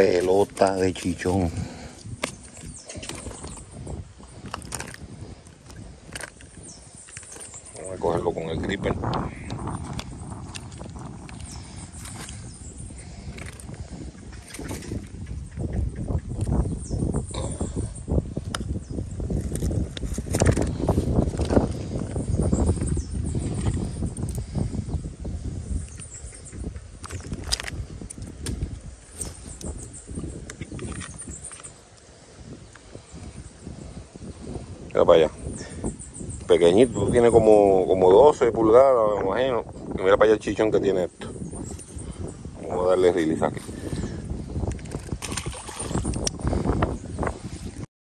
pelota de chichón. Vamos a cogerlo con el gripper. Mira para allá. Pequeñito, tiene como, como 12 pulgadas, me imagino. Mira para allá el chichón que tiene esto. Vamos a darle release aquí.